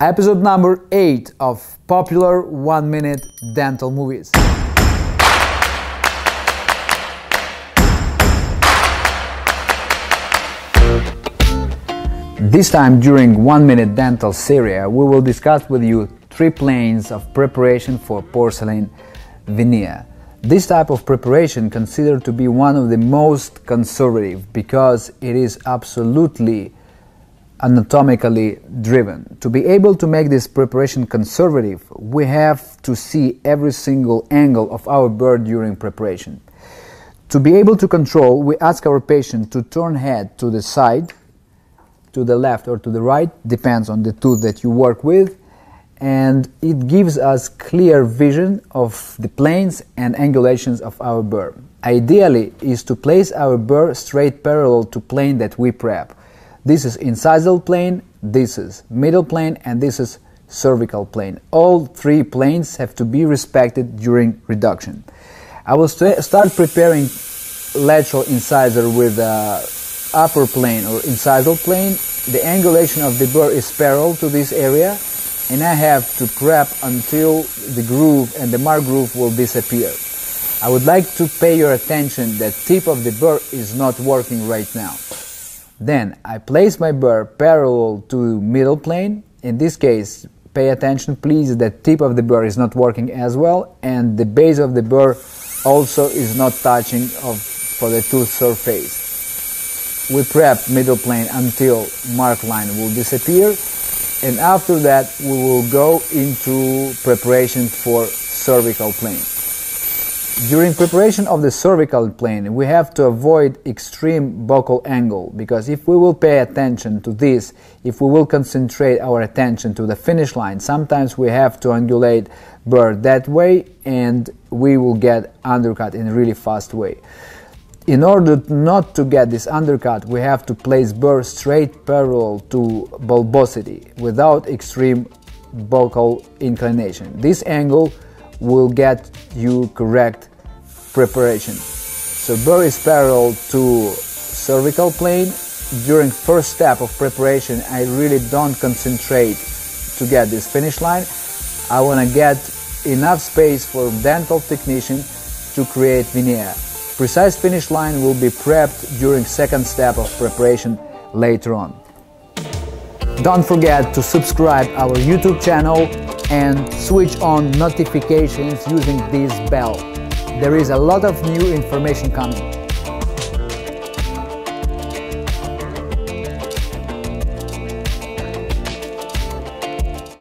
Episode number 8 of popular 1 minute dental movies. This time during 1 minute dental series, we will discuss with you three planes of preparation for porcelain veneer. This type of preparation considered to be one of the most conservative because it is absolutely anatomically driven. To be able to make this preparation conservative, we have to see every single angle of our burr during preparation. To be able to control, we ask our patient to turn head to the side, to the left or to the right, depends on the tooth that you work with, and it gives us clear vision of the planes and angulations of our burr. Ideally is to place our burr straight parallel to plane that we prep. This is incisal plane, this is middle plane, and this is cervical plane. All three planes have to be respected during reduction. I will st start preparing lateral incisor with uh, upper plane or incisal plane. The angulation of the burr is parallel to this area and I have to prep until the groove and the mark groove will disappear. I would like to pay your attention that tip of the burr is not working right now. Then I place my burr parallel to middle plane. In this case, pay attention please that tip of the burr is not working as well and the base of the burr also is not touching of, for the tooth surface. We prep middle plane until mark line will disappear and after that we will go into preparation for cervical plane. During preparation of the cervical plane, we have to avoid extreme buccal angle because if we will pay attention to this, if we will concentrate our attention to the finish line, sometimes we have to angulate burr that way and we will get undercut in a really fast way. In order not to get this undercut, we have to place burr straight parallel to bulbosity without extreme buccal inclination. This angle will get you correct preparation. So burr is parallel to cervical plane. During first step of preparation, I really don't concentrate to get this finish line. I want to get enough space for dental technician to create veneer. Precise finish line will be prepped during second step of preparation later on. Don't forget to subscribe our YouTube channel and switch on notifications using this bell. There is a lot of new information coming.